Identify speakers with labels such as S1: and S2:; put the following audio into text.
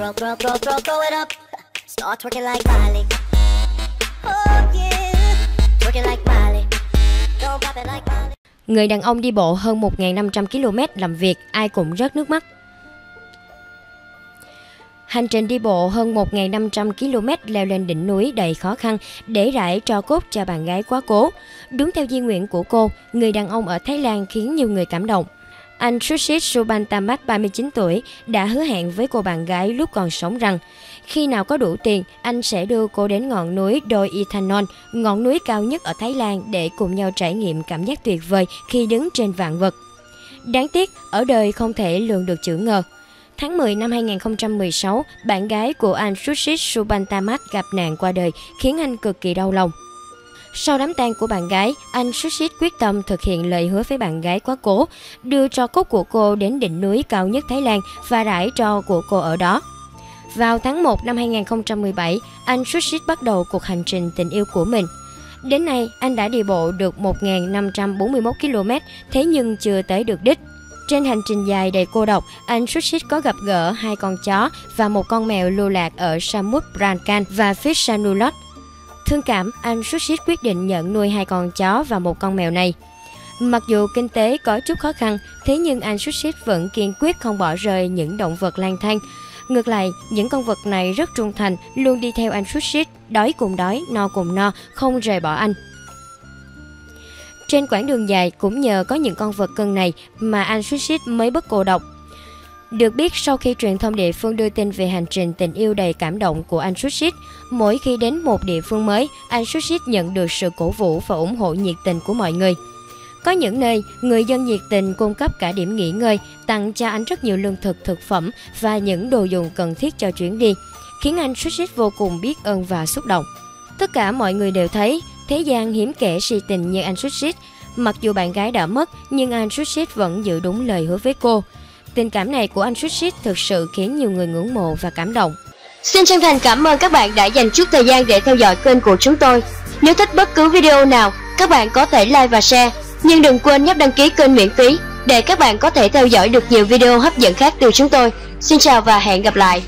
S1: Throw, throw, throw, throw, throw it up. Start twerking like Miley. Oh yeah. Twerking like Miley. Don't pop it like Miley.
S2: Người đàn ông đi bộ hơn 1.500 km làm việc, ai cũng rớt nước mắt. Hành trình đi bộ hơn 1.500 km leo lên đỉnh núi đầy khó khăn để rải tro cốt cho bạn gái quá cố. Đúng theo di nguyện của cô, người đàn ông ở Thái Lan khiến nhiều người cảm động. Anh Sushit Subantamat 39 tuổi đã hứa hẹn với cô bạn gái lúc còn sống rằng khi nào có đủ tiền, anh sẽ đưa cô đến ngọn núi Doi Ithanon, ngọn núi cao nhất ở Thái Lan để cùng nhau trải nghiệm cảm giác tuyệt vời khi đứng trên vạn vật. Đáng tiếc, ở đời không thể lường được chữ ngờ. Tháng 10 năm 2016, bạn gái của anh Sushit Subantamat gặp nạn qua đời, khiến anh cực kỳ đau lòng. Sau đám tang của bạn gái, anh Sushit quyết tâm thực hiện lời hứa với bạn gái quá cố, đưa tro cốt của cô đến đỉnh núi cao nhất Thái Lan và rải tro của cô ở đó. Vào tháng 1 năm 2017, anh Sushit bắt đầu cuộc hành trình tình yêu của mình. Đến nay, anh đã đi bộ được 1.541 km, thế nhưng chưa tới được đích. Trên hành trình dài đầy cô độc, anh Sushit có gặp gỡ hai con chó và một con mèo lưu lạc ở Samut Brankan và Fishanulot. Thương cảm, anh Sushit quyết định nhận nuôi hai con chó và một con mèo này. Mặc dù kinh tế có chút khó khăn, thế nhưng anh Sushit vẫn kiên quyết không bỏ rơi những động vật lang thang. Ngược lại, những con vật này rất trung thành, luôn đi theo anh Sushit, đói cùng đói, no cùng no, không rời bỏ anh. Trên quãng đường dài cũng nhờ có những con vật cưng này mà anh Sushit mới bất cô độc. Được biết sau khi truyền thông địa phương đưa tin về hành trình tình yêu đầy cảm động của anh Sushit, mỗi khi đến một địa phương mới, anh Sushit nhận được sự cổ vũ và ủng hộ nhiệt tình của mọi người. Có những nơi, người dân nhiệt tình cung cấp cả điểm nghỉ ngơi, tặng cho anh rất nhiều lương thực, thực phẩm và những đồ dùng cần thiết cho chuyến đi, khiến anh Sushit vô cùng biết ơn và xúc động. Tất cả mọi người đều thấy, thế gian hiếm kẻ si tình như anh Sushit. Mặc dù bạn gái đã mất, nhưng anh Sushit vẫn giữ đúng lời hứa với cô. Tình cảm này của anh Sushit thực sự khiến nhiều người ngưỡng mộ và cảm động.
S3: Xin chân thành cảm ơn các bạn đã dành chút thời gian để theo dõi kênh của chúng tôi. Nếu thích bất cứ video nào, các bạn có thể like và share. Nhưng đừng quên nhấp đăng ký kênh miễn phí để các bạn có thể theo dõi được nhiều video hấp dẫn khác từ chúng tôi. Xin chào và hẹn gặp lại.